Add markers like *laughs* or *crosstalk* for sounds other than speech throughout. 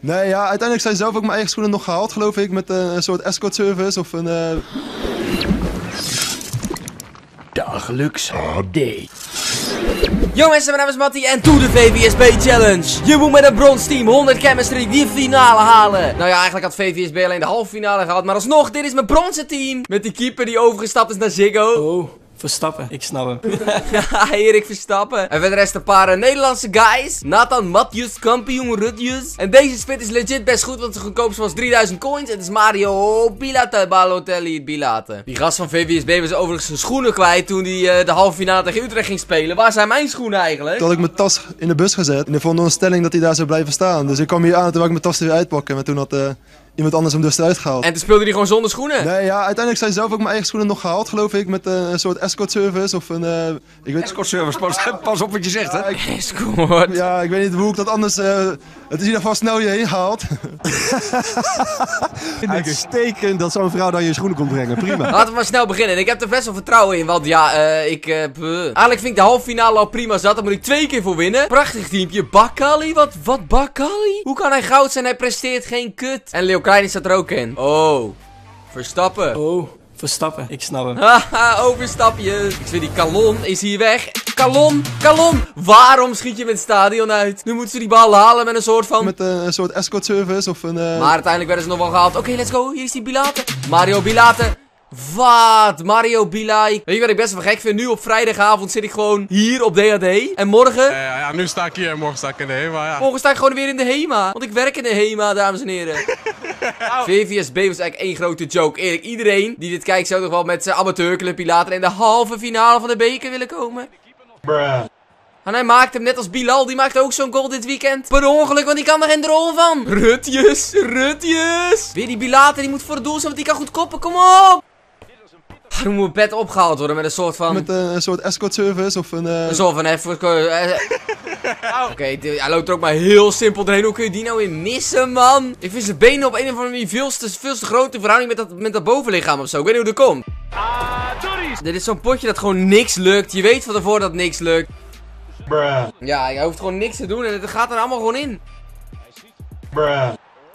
Nee, ja, uiteindelijk zijn zelf ook mijn eigen schoenen nog gehaald, geloof ik. Met eh, een soort escort service of een... eh, Dagelijks date. Yo mensen, mijn naam is Matty en to de VVSB Challenge. Je moet met een brons team 100 chemistry die finale halen. Nou ja, eigenlijk had VVSB alleen de halve finale gehad, maar alsnog, dit is mijn bronzen team. Met die keeper die overgestapt is naar Ziggo. Oh, Verstappen. Ik snap hem. *laughs* Ja, Erik Verstappen. En voor de rest een paar eh, Nederlandse guys. Nathan Matjus, kampioen Rutjus. En deze spit is legit best goed, want de goedkoopste was 3000 coins. Het is Mario Pilate Balotelli Bilate. Die gast van VVSB was overigens zijn schoenen kwijt toen hij eh, de halve finale tegen Utrecht ging spelen. Waar zijn mijn schoenen eigenlijk? Toen had ik mijn tas in de bus gezet. En ik vond een stelling dat hij daar zou blijven staan. Dus ik kwam hier aan en toen wou ik mijn tas er weer uitpakken. Maar toen had eh, iemand anders hem dus eruit gehaald. En toen speelde hij gewoon zonder schoenen. Nee, ja, uiteindelijk zijn zelf ook mijn eigen schoenen nog gehaald, geloof ik. Met eh, een soort escort service of een... eh, ik weet, Escort service, pas, pas op wat je zegt, hè. Escort. ja, ik weet niet hoe ik dat anders... eh, het is in ieder geval snel je heen haalt. *laughs* Uitstekend dat zo'n vrouw dan je schoenen komt brengen. Prima. Laten we maar snel beginnen. Ik heb er best wel vertrouwen in. Want ja, eh, ik. eh. Eigenlijk vind ik de halve finale al prima zat. Daar moet ik twee keer voor winnen. Prachtig teampje. Bakkali? Wat? Wat Bakkali? Hoe kan hij goud zijn? Hij presteert geen kut. En Leo Klein staat er ook in. Oh. Verstappen. Oh, Verstappen. Ik snap hem. *laughs* Haha, overstapjes. Ik zie die kalon is hier weg. Kalon, kalon. Waarom schiet je met het stadion uit? Nu moeten ze die bal halen met een soort van... Met eh, een soort escort service of een... eh, Maar uiteindelijk werden ze nog wel gehaald. Oké, let's go. Hier is die Bilate. Mario Bilate. Wat? Mario Bilai. Weet je wat ik best wel gek vind? Nu op vrijdagavond zit ik gewoon hier op DHD. En morgen... Ja, ja, ja, nu sta ik hier en morgen sta ik in de HEMA, ja. Morgen sta ik gewoon weer in de HEMA. Want ik werk in de HEMA, dames en heren. *laughs* VVSB was eigenlijk één grote joke. Erik, iedereen die dit kijkt zou toch wel met zijn amateurclubje later in de halve finale van de beker willen komen? En hij maakt hem net als Bilal, die maakt ook zo'n goal dit weekend. Per ongeluk, want die kan er geen drol van. Rutjes, Rutjes. Weer die Bilate, die moet voor het doel zijn, want die kan goed koppen. Kom op. Ah, *laughs* Dan moet mijn bed opgehaald worden met een soort van... Met eh, een soort escort service of een... eh, Een soort van even... eh. *laughs* Oké, hij loopt er ook maar heel simpel doorheen. Hoe kun je die nou weer missen, man? Ik vind zijn benen op een of andere manier veel te, veel te grote verhouding met dat, met dat bovenlichaam of zo. Ik weet niet hoe dat komt. Dit is zo'n potje dat gewoon niks lukt. Je weet van tevoren dat niks lukt. Ja, hij hoeft gewoon niks te doen en het gaat er allemaal gewoon in.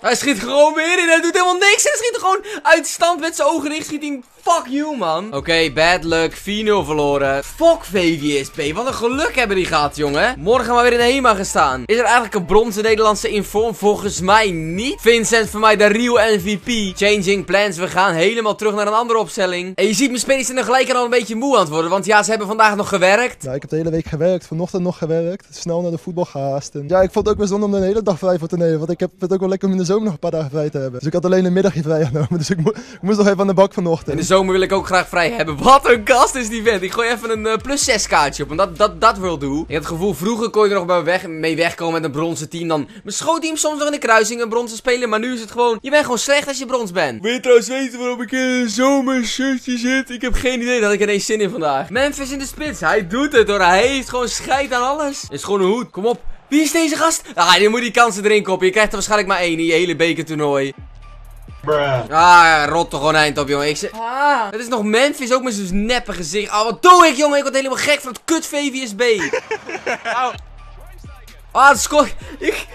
Hij schiet gewoon weer in. Hij doet helemaal niks. Hij schiet er gewoon uit stand met zijn ogen dicht. Schiet hij. Fuck you, man. Oké, bad luck. 4-0 verloren. Fuck VVSB. Wat een geluk hebben die gehad, jongen. Morgen maar weer in de HEMA gestaan. Is er eigenlijk een bronzen Nederlandse in vorm? Volgens mij niet. Vincent voor mij de real MVP. Changing plans. We gaan helemaal terug naar een andere opstelling. En je ziet mijn spelers zijn er gelijk al een beetje moe aan het worden. Want ja, ze hebben vandaag nog gewerkt. Ja, ik heb de hele week gewerkt, vanochtend nog gewerkt. Snel naar de voetbal gehaast. En ja, ik vond het ook wel zonde om een hele dag vrij voor te nemen. Want ik heb het ook wel lekker om in de zomer nog een paar dagen vrij te hebben. Dus ik had alleen een middagje vrij genomen. *laughs* Dus ik, mo- ik moest nog even aan de bak In vanochtend. de zomer wil ik ook graag vrij hebben. Wat een gast is die vent. Ik gooi even een eh, plus 6 kaartje op. En dat, dat, dat wil doen. Ik heb het gevoel, vroeger kon je er nog bij weg, mee wegkomen met een bronzen team. Dan beschoot hij hem soms nog in de kruising een bronzen speler. Maar nu is het gewoon, je bent gewoon slecht als je brons bent. Wil je trouwens weten waarom ik in een zomershirtje zit? Ik heb geen idee. Dat ik ineens zin in vandaag. Memphis in de spits. Hij doet het hoor. Hij heeft gewoon scheid aan alles. Is gewoon een hoed. Kom op. Wie is deze gast? Ah, die moet die kansen erin koppen. Je krijgt er waarschijnlijk maar één in je hele bekertoernooi. Ah, rot toch gewoon eind op, jongen. Ik zeg... Ah, het is nog Memphis, ook met zijn neppe gezicht. Ah, wat doe ik, jongen? Ik word helemaal gek van het kut VVSB. *laughs* Ah, het score... Ik...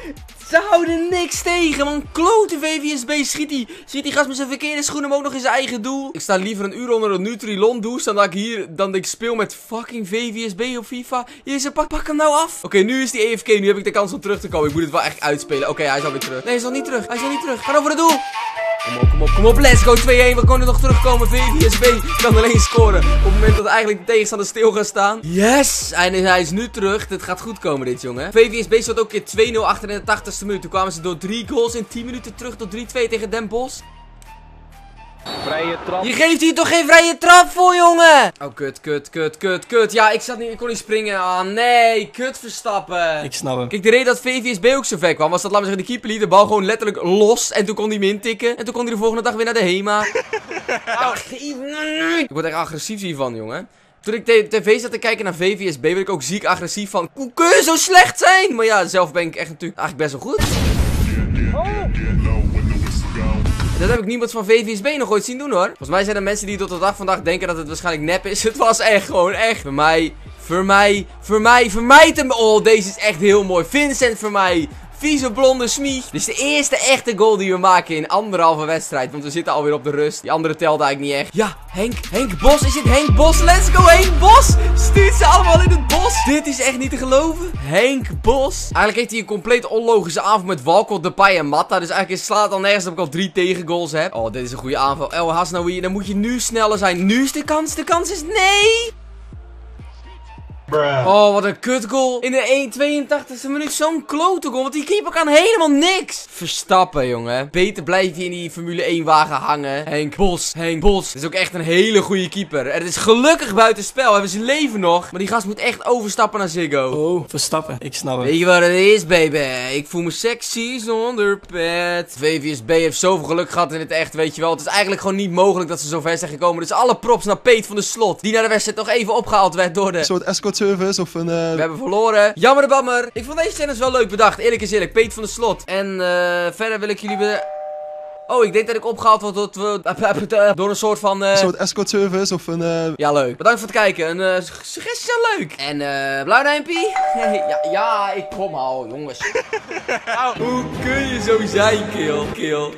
Ze houden niks tegen, man. Klote VVSB schiet die, schiet die gast met zijn verkeerde schoenen hem ook nog in zijn eigen doel. Ik sta liever een uur onder een Nutrilon douche dan dat ik hier, dan ik speel met fucking VVSB op FIFA. Hier een pak, pak hem nou af. Oké, nu is die EFK, nu heb ik de kans om terug te komen. Ik moet het wel echt uitspelen. Oké, hij is alweer terug. Nee, hij is al niet terug. Hij is al niet terug. Ga over het doel. Kom op, kom op, kom op. Let's go 2-1. We kunnen nog terugkomen. VVSB kan alleen scoren. Op het moment dat eigenlijk de tegenstander stil gaat staan. Yes! En hij is nu terug. Dit gaat goed komen, dit jongen. VVSB stond ook een keer 2-0 achter in de 80ste minuut. Toen kwamen ze door 3 goals in 10 minuten terug tot 3-2 tegen Den Bosch. Vrije trap. Je geeft hier toch geen vrije trap voor, jongen? Oh, kut, kut, kut, kut, kut. Ja, ik zat niet, ik kon niet springen. Ah, nee. Kut verstappen. Ik snap hem. Kijk, de reden dat VVSB ook zo ver kwam, was dat, laten we zeggen, de keeper liet de bal gewoon letterlijk los. En toen kon hij hem intikken. En toen kon hij de volgende dag weer naar de HEMA. *laughs* Geef- ik word echt agressief hiervan, jongen. Toen ik tv zat te kijken naar VVSB, werd ik ook ziek agressief van, hoe kun je zo slecht zijn? Maar ja, zelf ben ik echt natuurlijk eigenlijk best wel goed. Dat heb ik niemand van VVSB nog ooit zien doen hoor. Volgens mij zijn er mensen die tot de dag vandaag denken dat het waarschijnlijk nep is. *laughs* Het was echt gewoon echt. Voor mij, voor mij, voor mij, vermijd hem. Oh, deze is echt heel mooi. Vincent voor mij. Vieze blonde smie. Dit is de eerste echte goal die we maken in anderhalve wedstrijd. Want we zitten alweer op de rust. Die andere telde eigenlijk niet echt. Ja, Henk, Henk Bos. Is het Henk Bos? Let's go Henk Bos. Stuurt ze allemaal in het bos. Dit is echt niet te geloven. Henk Bos. Eigenlijk heeft hij een compleet onlogische aanval met Walcott, Depay en Matta. Dus eigenlijk slaat het al nergens dat ik al drie tegengoals heb. Oh, dit is een goede aanval. El Hasnaoui, dan moet je nu sneller zijn. Nu is de kans. De kans is nee. Oh, wat een kut goal. In de 1,82e minuut zo'n klote goal. Want die keeper kan helemaal niks. Verstappen, jongen. Beter blijft hij in die Formule 1 wagen hangen. Henk Bos. Henk Bos. Dat is ook echt een hele goede keeper. Het is gelukkig buiten spel. Hebben ze leven nog. Maar die gast moet echt overstappen naar Ziggo. Oh, Verstappen. Ik snap hem. Weet je wat het is, baby? Ik voel me sexy zonder pet. VVSB heeft zoveel geluk gehad in het echt, weet je wel. Het is eigenlijk gewoon niet mogelijk dat ze zo ver zijn gekomen. Dus alle props naar Peet van de Slot. Die naar de wedstrijd nog even opgehaald werd door de... Een soort escort service of een... eh, We hebben verloren. Jammer de bammer. Ik vond deze scènes wel leuk bedacht. Eerlijk is eerlijk. Peet van de Slot. En eh, verder wil ik jullie... Be oh, ik denk dat ik opgehaald word door, *laughs* door, door een soort van... eh, een soort escort service of een... ja, leuk. Bedankt voor het kijken. Een eh, suggestie zijn leuk. En eh, blauw duimpje? *laughs* ja, ja, ik kom al, jongens. *laughs* Hoe kun je zo zijn, kill? Kill.